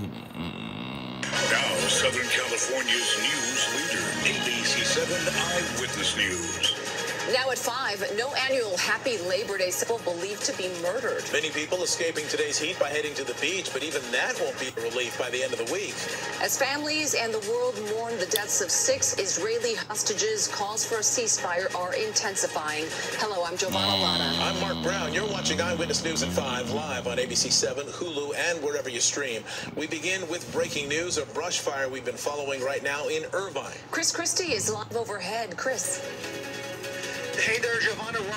Now, Southern California's news leader, ABC7 Eyewitness News. Now at 5, no annual Happy Labor Day symbol believed to be murdered. Many people escaping today's heat by heading to the beach, but even that won't be a relief by the end of the week. As families and the world mourn the deaths of six Israeli hostages, calls for a ceasefire are intensifying. Hello, I'm Jovana Lara. I'm Marc Brown. You're watching Eyewitness News at 5 live on ABC 7, Hulu, and wherever you stream. We begin with breaking news a brush fire we've been following right now in Irvine. Chris Cristi is live overhead. Chris. Hey there, Jovana.